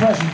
impression.